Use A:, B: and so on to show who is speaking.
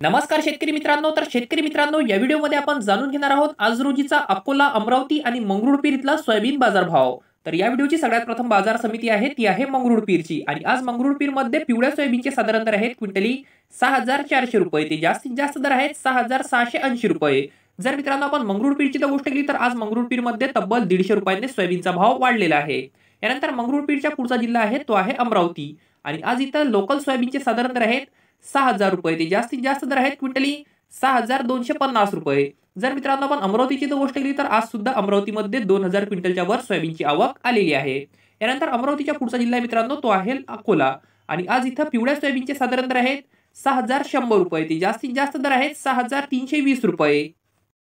A: नमस्कार शेतकरी मित्रांनो. तर शेतकरी मित्रांनो या व्हिडिओमध्ये आपण जाणून घेणार आहोत आज रोजीचा अकोला अमरावती आणि मंगरुळपीर इथला सोयाबीन बाजार भाव तर या व्हिडिओची सगळ्यात प्रथम बाजार समिती आहे ती आहे मंगरुळपीरची आणि आज मंगरुळपीरमध्ये पिवळ्या सोयाबीनचे साधारण दर आहेत क्विंटली सहा हजार चारशे रुपये. ते जास्तीत जास्त दर आहेत सहा हजार सहाशे ऐंशी रुपये. जर मित्रांनो आपण मंगरुळपीरची तर गोष्ट केली तर आज मंगरुळपीरमध्ये तब्बल दीडशे रुपयांनी सोयाबीनचा भाव वाढलेला आहे. यानंतर मंगरुळपीरच्या पुढचा जिल्हा आहे तो आहे अमरावती. आणि आज इथं लोकल सोयाबीनचे साधारण दर आहेत सहा हजार रुपये. ते जास्तीत जास्त दर आहेत क्विंटली सहा हजार दोनशे पन्नास रुपये. जर मित्रांनो आपण अमरावतीची जर गोष्ट केली तर आज सुद्धा अमरावतीमध्ये दोन हजार क्विंटलच्या वर सोयाबीनची आवक आलेली आहे. यानंतर अमरावतीच्या पुढचा जिल्हा मित्रांनो तो आहे अकोला. आणि आज इथं पिवळ्या सोयाबीनचे साधारण दर आहेत सहा हजार शंभर रुपये. ते जास्तीत जास्त दर आहेत सहा हजार तीनशे वीस रुपये.